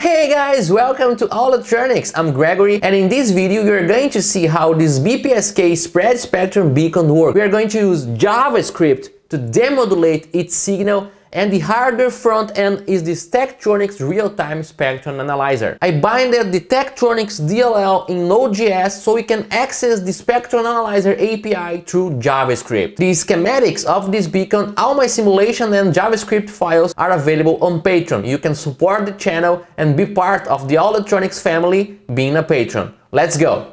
Hey guys, welcome to All Electronics. I'm Gregory and in this video you're going to see how this BPSK spread spectrum beacon works. We are going to use JavaScript to demodulate its signal and the hardware front end is this Tektronix real-time spectrum analyzer. I binded the Tektronix DLL in Node.js so we can access the spectrum analyzer API through JavaScript. The schematics of this beacon, all my simulation and JavaScript files are available on Patreon. You can support the channel and be part of the Electronics family being a patron. Let's go!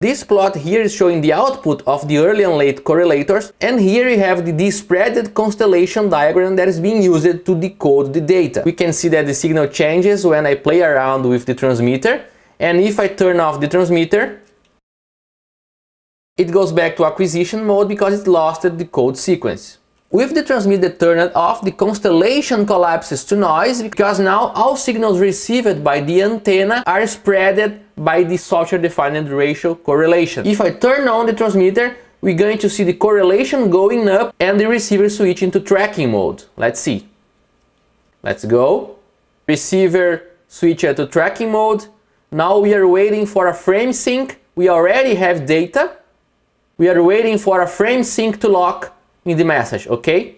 This plot here is showing the output of the early and late correlators and here you have the dispreaded constellation diagram that is being used to decode the data. We can see that the signal changes when I play around with the transmitter and if I turn off the transmitter it goes back to acquisition mode because it lost the decode sequence. With the transmitter turned off, the constellation collapses to noise because now all signals received by the antenna are spread by the software-defined radio correlation. If I turn on the transmitter, we're going to see the correlation going up and the receiver switch into tracking mode. Let's see. Let's go. Receiver switch to tracking mode. Now we are waiting for a frame sync. We already have data. We are waiting for a frame sync to lock in the message, okay?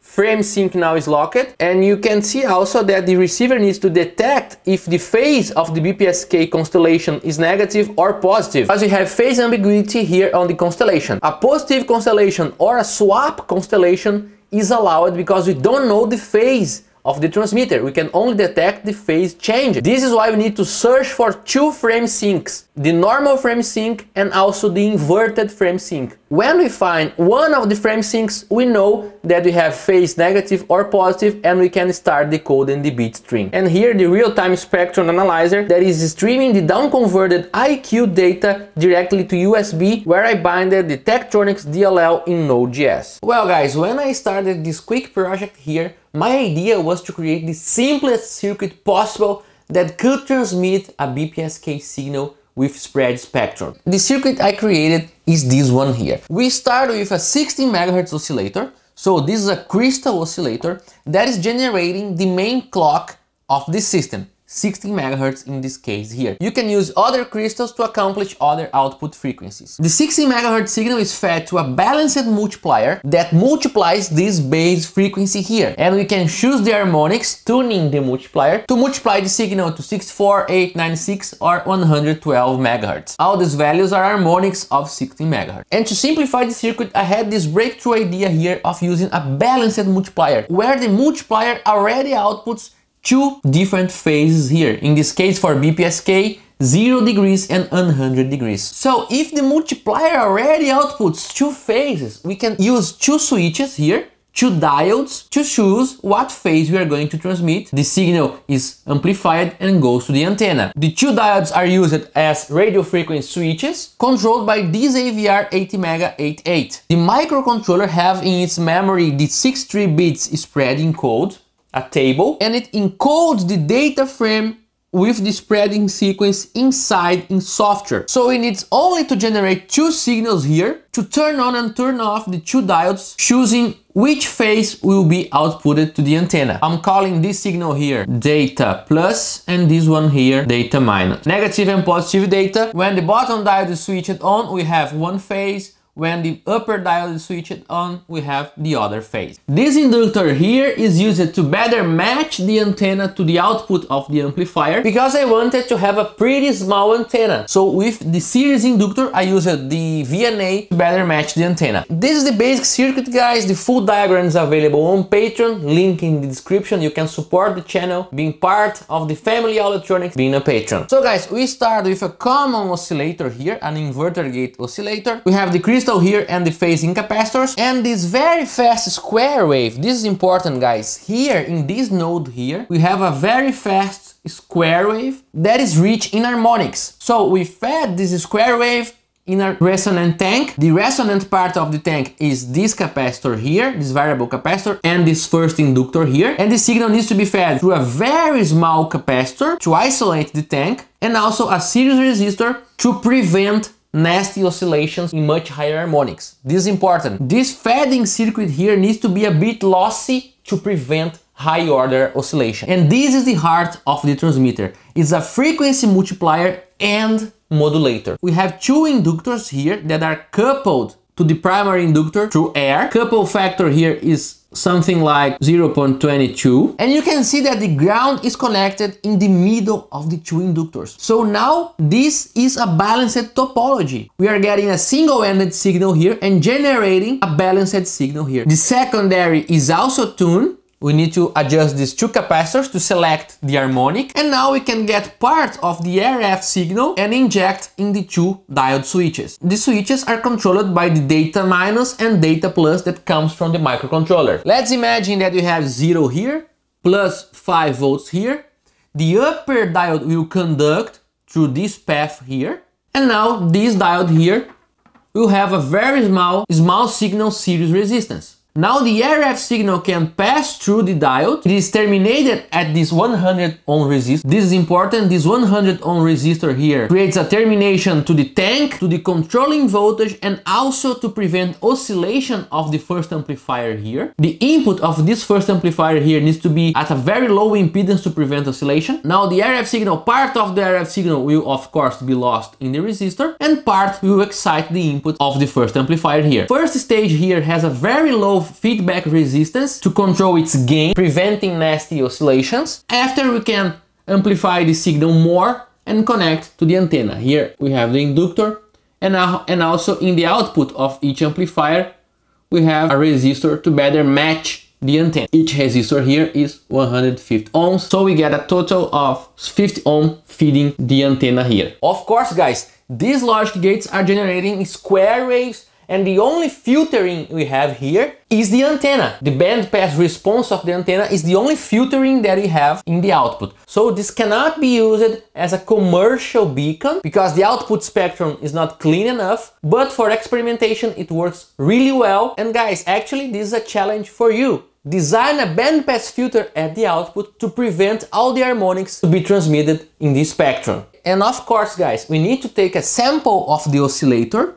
Frame sync now is locked and you can see also that the receiver needs to detect if the phase of the BPSK constellation is negative or positive as we have phase ambiguity here on the constellation. A positive constellation or a swap constellation is allowed because we don't know the phase of the transmitter. We can only detect the phase change. This is why we need to search for two frame syncs, the normal frame sync and also the inverted frame sync. When we find one of the frame syncs, we know that we have phase negative or positive and we can start decoding the bit stream. And here the real-time spectrum analyzer that is streaming the down-converted IQ data directly to USB where I binded the Tektronix DLL in Node.js. Well guys, when I started this quick project here, my idea was to create the simplest circuit possible that could transmit a BPSK signal with spread spectrum. The circuit I created is this one here. We start with a 16 MHz oscillator. So this is a crystal oscillator that is generating the main clock of the system. 16 MHz in this case here. You can use other crystals to accomplish other output frequencies. The 16 MHz signal is fed to a balanced multiplier that multiplies this base frequency here. And we can choose the harmonics tuning the multiplier to multiply the signal to 64, 8, 96 or 112 MHz. All these values are harmonics of 16 MHz. And to simplify the circuit, I had this breakthrough idea here of using a balanced multiplier where the multiplier already outputs two different phases here. In this case for BPSK, 0 degrees and 100 degrees. So if the multiplier already outputs two phases, we can use two switches here, two diodes to choose what phase we are going to transmit. The signal is amplified and goes to the antenna. The two diodes are used as radio frequency switches controlled by this AVR ATmega88. The microcontroller have in its memory the 63 bits spreading code a table and it encodes the data frame with the spreading sequence inside in software. So it needs only to generate two signals here to turn on and turn off the two diodes, choosing which phase will be outputted to the antenna. I'm calling this signal here data plus and this one here data minus. Negative and positive data. When the bottom diode is switched on, we have one phase when the upper diode is switched on, we have the other phase. This inductor here is used to better match the antenna to the output of the amplifier because I wanted to have a pretty small antenna. So with the series inductor, I used the VNA to better match the antenna. This is the basic circuit, guys. The full diagram is available on Patreon, link in the description. You can support the channel, being part of the family electronics being a patron. So guys, we start with a common oscillator here, an inverter gate oscillator. We have the crystal crystal here and the phasing capacitors and this very fast square wave. This is important guys. Here in this node here, we have a very fast square wave that is rich in harmonics. So we fed this square wave in a resonant tank. The resonant part of the tank is this capacitor here, this variable capacitor, and this first inductor here. And the signal needs to be fed through a very small capacitor to isolate the tank, and also a series resistor to prevent nasty oscillations in much higher harmonics. This is important. This feeding circuit here needs to be a bit lossy to prevent high order oscillation. And this is the heart of the transmitter. It's a frequency multiplier and modulator. We have two inductors here that are coupled to the primary inductor through air. Couple factor here is something like 0.22 and you can see that the ground is connected in the middle of the two inductors. So now this is a balanced topology. We are getting a single-ended signal here and generating a balanced signal here. The secondary is also tuned we need to adjust these two capacitors to select the harmonic and now we can get part of the RF signal and inject in the two diode switches. The switches are controlled by the data minus and data plus that comes from the microcontroller. Let's imagine that you have 0 here plus 5 volts here. The upper diode will conduct through this path here and now this diode here will have a very small, small signal series resistance. Now the RF signal can pass through the diode. It is terminated at this 100 ohm resistor. This is important. This 100 ohm resistor here creates a termination to the tank, to the controlling voltage, and also to prevent oscillation of the first amplifier here. The input of this first amplifier here needs to be at a very low impedance to prevent oscillation. Now the RF signal, part of the RF signal will of course be lost in the resistor and part will excite the input of the first amplifier here. First stage here has a very low feedback resistance to control its gain, preventing nasty oscillations. After we can amplify the signal more and connect to the antenna. Here we have the inductor and, and also in the output of each amplifier we have a resistor to better match the antenna. Each resistor here is 150 ohms, so we get a total of 50 ohm feeding the antenna here. Of course guys, these logic gates are generating square waves and the only filtering we have here is the antenna. The bandpass response of the antenna is the only filtering that we have in the output. So this cannot be used as a commercial beacon because the output spectrum is not clean enough, but for experimentation it works really well. And guys, actually this is a challenge for you. Design a bandpass filter at the output to prevent all the harmonics to be transmitted in the spectrum. And of course guys, we need to take a sample of the oscillator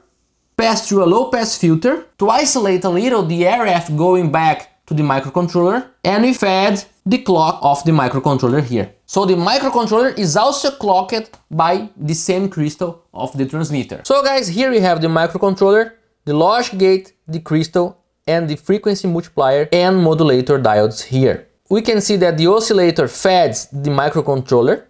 pass through a low pass filter to isolate a little the RF going back to the microcontroller and we fed the clock of the microcontroller here. So the microcontroller is also clocked by the same crystal of the transmitter. So guys, here we have the microcontroller, the logic gate, the crystal and the frequency multiplier and modulator diodes here. We can see that the oscillator feeds the microcontroller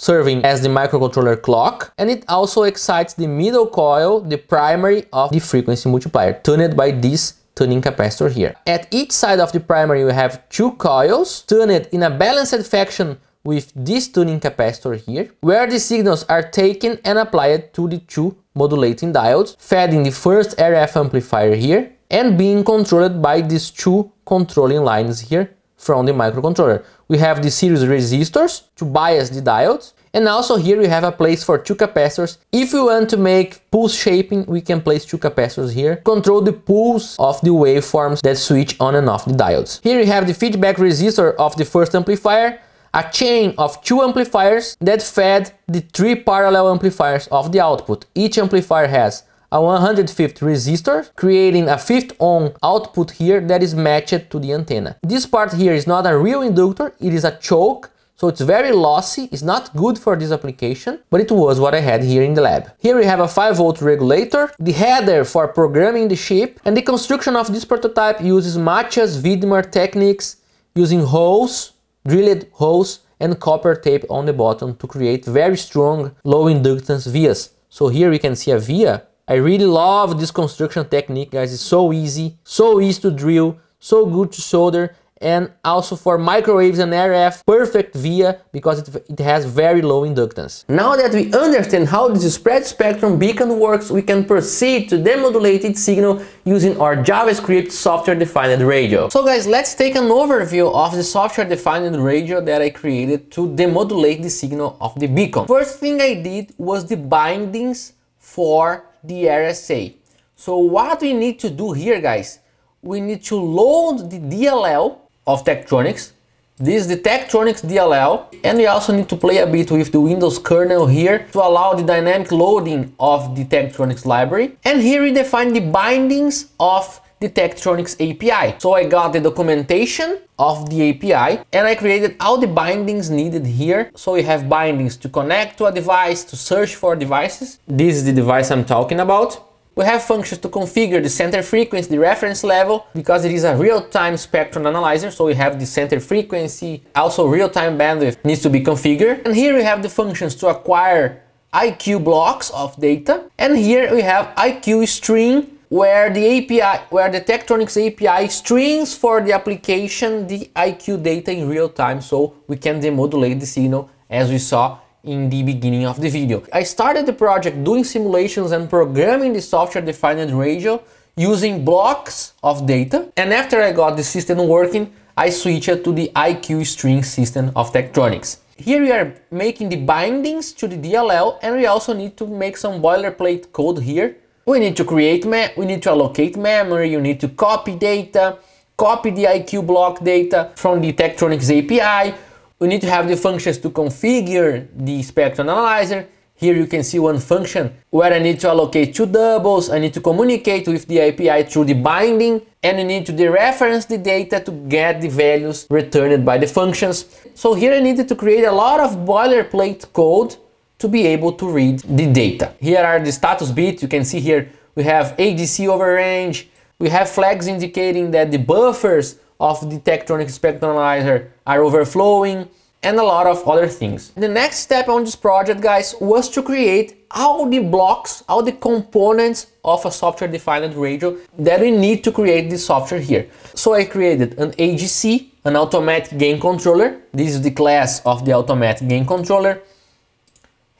serving as the microcontroller clock and it also excites the middle coil, the primary of the frequency multiplier, tuned by this tuning capacitor here. At each side of the primary we have two coils tuned in a balanced fashion with this tuning capacitor here, where the signals are taken and applied to the two modulating diodes, feeding the first RF amplifier here and being controlled by these two controlling lines here from the microcontroller. We have the series resistors to bias the diodes and also here we have a place for two capacitors. If we want to make pulse shaping, we can place two capacitors here. Control the pulse of the waveforms that switch on and off the diodes. Here we have the feedback resistor of the first amplifier, a chain of two amplifiers that fed the three parallel amplifiers of the output. Each amplifier has a 150 resistor, creating a 5th ohm output here that is matched to the antenna. This part here is not a real inductor, it is a choke, so it's very lossy, it's not good for this application, but it was what I had here in the lab. Here we have a 5 volt regulator, the header for programming the chip, and the construction of this prototype uses Matthias Widmer techniques using holes, drilled holes, and copper tape on the bottom to create very strong low inductance vias. So here we can see a via I really love this construction technique, guys. It's so easy, so easy to drill, so good to solder, and also for microwaves and RF, perfect via because it, it has very low inductance. Now that we understand how this spread spectrum beacon works, we can proceed to demodulate its signal using our JavaScript software-defined radio. So guys, let's take an overview of the software-defined radio that I created to demodulate the signal of the beacon. First thing I did was the bindings for the RSA. So what we need to do here guys, we need to load the DLL of Tektronix. This is the Tektronix DLL and we also need to play a bit with the Windows kernel here to allow the dynamic loading of the Tektronix library. And here we define the bindings of the Tektronix API. So I got the documentation of the API and I created all the bindings needed here. So we have bindings to connect to a device, to search for devices. This is the device I'm talking about. We have functions to configure the center frequency, the reference level, because it is a real-time spectrum analyzer, so we have the center frequency, also real-time bandwidth needs to be configured. And here we have the functions to acquire IQ blocks of data, and here we have IQ string, where the API, where the Tektronix API strings for the application the IQ data in real time, so we can demodulate the signal as we saw in the beginning of the video. I started the project doing simulations and programming the software-defined radio using blocks of data. And after I got the system working, I switched to the IQ string system of Tektronix. Here we are making the bindings to the DLL and we also need to make some boilerplate code here. We need to create, we need to allocate memory, you need to copy data, copy the IQ block data from the Tektronix API, we need to have the functions to configure the spectrum analyzer. Here you can see one function where I need to allocate two doubles, I need to communicate with the API through the binding, and I need to dereference the data to get the values returned by the functions. So here I needed to create a lot of boilerplate code to be able to read the data. Here are the status bits, you can see here we have ADC over range, we have flags indicating that the buffers of the Tektronix spectrum analyzer are overflowing and a lot of other things. The next step on this project, guys, was to create all the blocks, all the components of a software-defined radio that we need to create this software here. So I created an AGC, an automatic gain controller. This is the class of the automatic gain controller.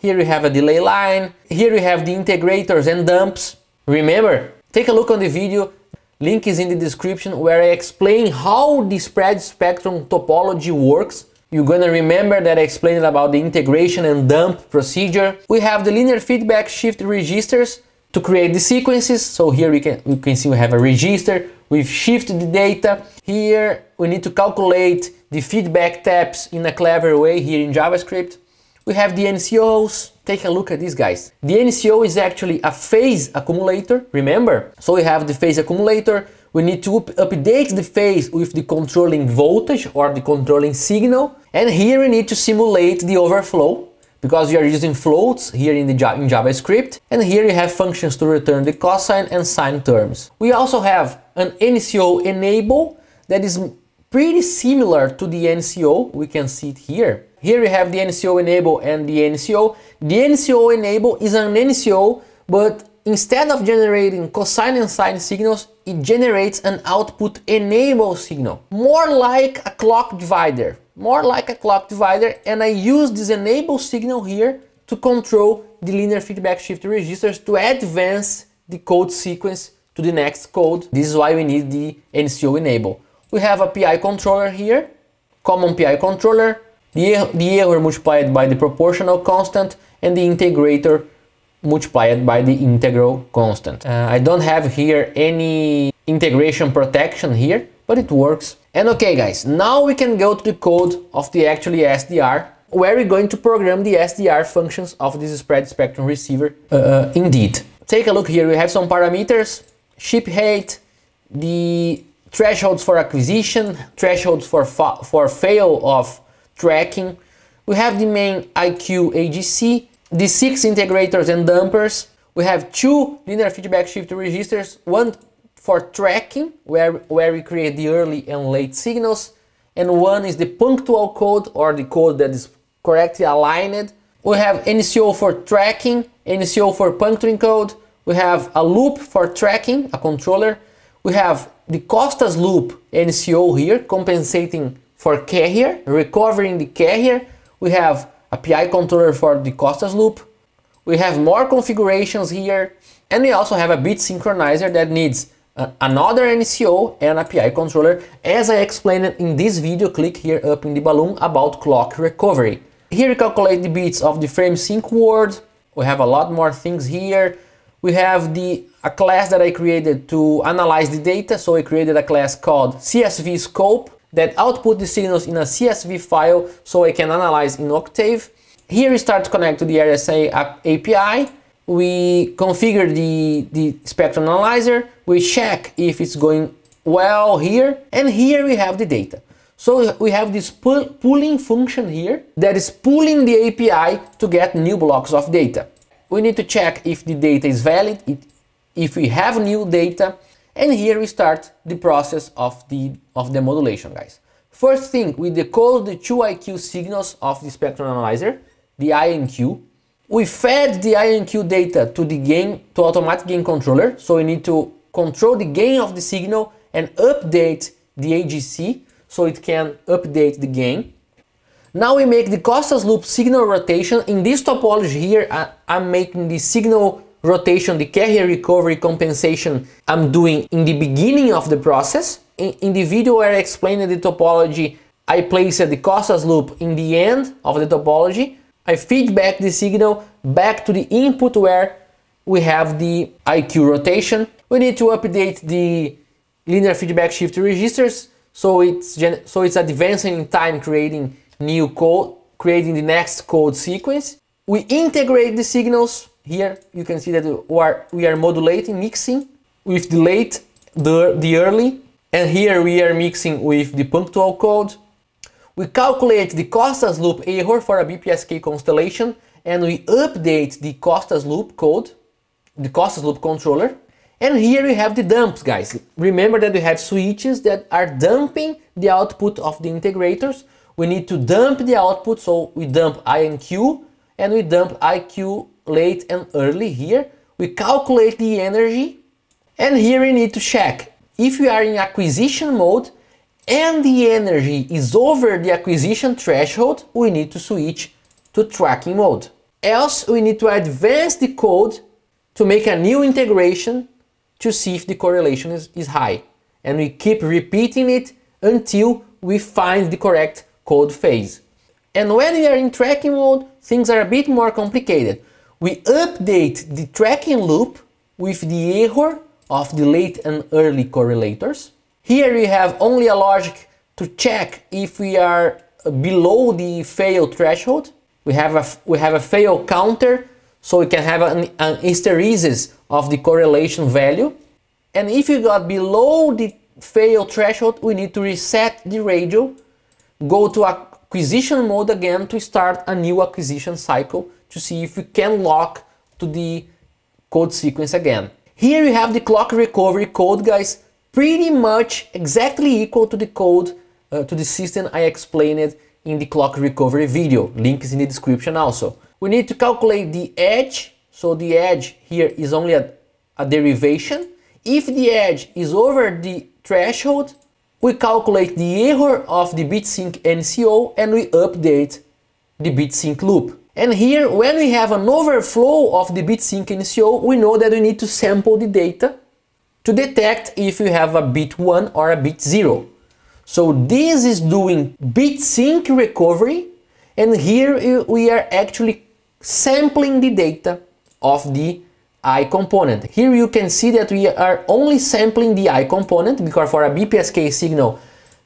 Here we have a delay line. Here we have the integrators and dumps. Remember, take a look on the video Link is in the description where I explain how the spread spectrum topology works. You're gonna remember that I explained about the integration and dump procedure. We have the linear feedback shift registers to create the sequences. So here we can, we can see we have a register, we've shifted the data. Here we need to calculate the feedback taps in a clever way here in JavaScript. We have the NCOs, take a look at these guys. The NCO is actually a phase accumulator, remember? So we have the phase accumulator, we need to up update the phase with the controlling voltage or the controlling signal. And here we need to simulate the overflow because we are using floats here in, the in JavaScript. And here you have functions to return the cosine and sine terms. We also have an NCO enable that is pretty similar to the NCO. We can see it here. Here we have the NCO enable and the NCO. The NCO enable is an NCO, but instead of generating cosine and sine signals, it generates an output enable signal. More like a clock divider. More like a clock divider and I use this enable signal here to control the linear feedback shift registers to advance the code sequence to the next code. This is why we need the NCO enable. We have a PI controller here, common PI controller, the, the error multiplied by the proportional constant and the integrator multiplied by the integral constant. Uh, I don't have here any integration protection here, but it works. And okay guys, now we can go to the code of the actually SDR where we're going to program the SDR functions of this spread spectrum receiver uh, uh, indeed. Take a look here, we have some parameters, ship height, the thresholds for acquisition, thresholds for, fa for fail of tracking. We have the main IQ AGC, the six integrators and dampers. We have two linear feedback shift registers, one for tracking, where, where we create the early and late signals, and one is the punctual code, or the code that is correctly aligned. We have NCO for tracking, NCO for puncturing code, we have a loop for tracking, a controller, we have the Costas loop NCO here, compensating for carrier, recovering the carrier, we have a PI controller for the Costas loop. We have more configurations here, and we also have a bit synchronizer that needs another NCO and a PI controller, as I explained in this video, click here up in the balloon about clock recovery. Here we calculate the bits of the frame sync word, we have a lot more things here. We have the a class that I created to analyze the data, so I created a class called CSV scope that output the signals in a CSV file so I can analyze in Octave. Here we start to connect to the RSA API. We configure the, the spectrum analyzer. we check if it's going well here, and here we have the data. So we have this pull, pulling function here that is pulling the API to get new blocks of data. We need to check if the data is valid, if we have new data, and here we start the process of the, of the modulation, guys. First thing, we decode the two IQ signals of the spectrum analyzer, the I and Q. We fed the I and Q data to the gain, to automatic gain controller, so we need to control the gain of the signal and update the AGC so it can update the gain. Now we make the Costas loop signal rotation. In this topology here, I, am making the signal rotation, the carrier recovery compensation I'm doing in the beginning of the process. In, in the video where I explained the topology, I placed the Costas loop in the end of the topology. I feed back the signal back to the input where we have the IQ rotation. We need to update the linear feedback shift registers so it's so it's advancing in time creating new code creating the next code sequence we integrate the signals here you can see that we are, we are modulating mixing with the late the, the early and here we are mixing with the punctual code we calculate the Costas loop error for a BPSK constellation and we update the Costas loop code the Costas loop controller and here we have the dumps, guys. Remember that we have switches that are dumping the output of the integrators. We need to dump the output, so we dump I and Q, and we dump IQ late and early here. We calculate the energy, and here we need to check if we are in acquisition mode and the energy is over the acquisition threshold, we need to switch to tracking mode. Else, we need to advance the code to make a new integration to see if the correlation is, is high. And we keep repeating it until we find the correct code phase. And when we are in tracking mode, things are a bit more complicated. We update the tracking loop with the error of the late and early correlators. Here we have only a logic to check if we are below the fail threshold. We have a, we have a fail counter so we can have an, an hysteresis of the correlation value. And if you got below the fail threshold, we need to reset the radio, go to acquisition mode again to start a new acquisition cycle to see if we can lock to the code sequence again. Here you have the clock recovery code, guys, pretty much exactly equal to the code, uh, to the system I explained in the clock recovery video. Link is in the description also. We need to calculate the edge. So the edge here is only a, a derivation. If the edge is over the threshold, we calculate the error of the BitSync NCO and we update the BitSync loop. And here, when we have an overflow of the BitSync NCO, we know that we need to sample the data to detect if you have a bit 1 or a bit 0. So this is doing BitSync recovery and here we are actually sampling the data of the I component. Here you can see that we are only sampling the I component because for a BPSK signal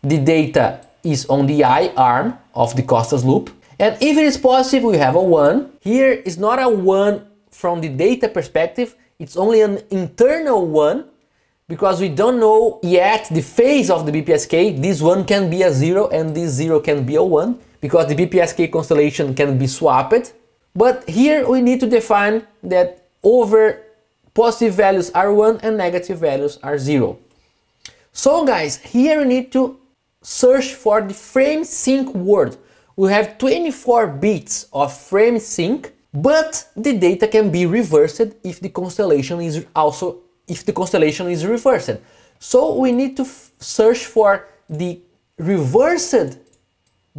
the data is on the I arm of the Costas loop. And if it is positive, we have a 1. Here is not a 1 from the data perspective, it's only an internal 1 because we don't know yet the phase of the BPSK. This 1 can be a 0 and this 0 can be a 1 because the BPSK constellation can be swapped but here we need to define that over positive values are 1 and negative values are 0. So guys, here we need to search for the frame sync word. We have 24 bits of frame sync, but the data can be reversed if the constellation is also if the constellation is reversed. So we need to search for the reversed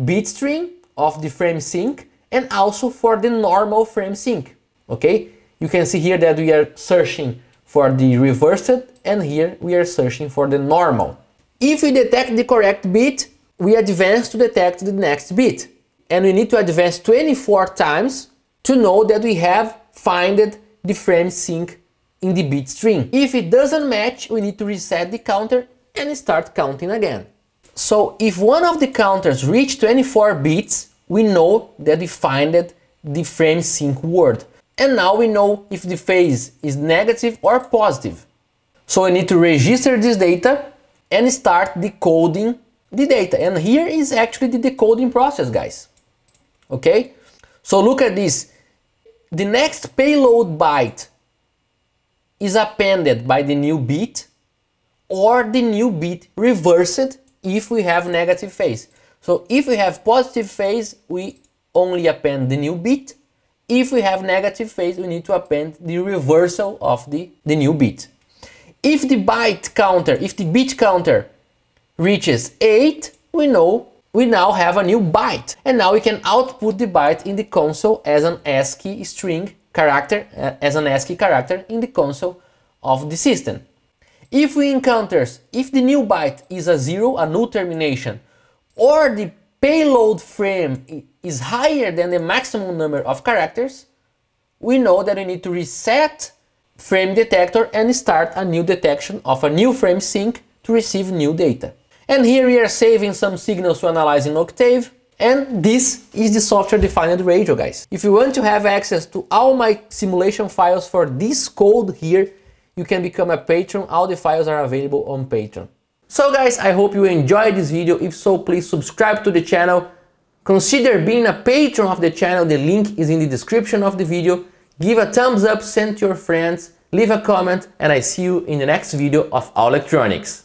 bit string of the frame sync and also for the normal frame sync. Okay, you can see here that we are searching for the reversed and here we are searching for the normal. If we detect the correct bit, we advance to detect the next bit. And we need to advance 24 times to know that we have found the frame sync in the bit string. If it doesn't match, we need to reset the counter and start counting again. So if one of the counters reach 24 bits, we know that we find the frame sync word. And now we know if the phase is negative or positive. So I need to register this data and start decoding the data. And here is actually the decoding process, guys. Okay? So look at this. The next payload byte is appended by the new bit or the new bit reversed if we have negative phase. So if we have positive phase, we only append the new bit. If we have negative phase, we need to append the reversal of the, the new bit. If the byte counter, if the bit counter reaches 8, we know we now have a new byte. And now we can output the byte in the console as an ASCII string character, uh, as an ASCII character in the console of the system. If we encounter, if the new byte is a zero, a null termination, or the payload frame is higher than the maximum number of characters, we know that we need to reset frame detector and start a new detection of a new frame sync to receive new data. And here we are saving some signals to analyze in Octave, and this is the software-defined radio, guys. If you want to have access to all my simulation files for this code here, you can become a patron. All the files are available on Patreon. So guys, I hope you enjoyed this video. If so, please subscribe to the channel. Consider being a patron of the channel. The link is in the description of the video. Give a thumbs up, send to your friends, leave a comment, and I see you in the next video of All Electronics.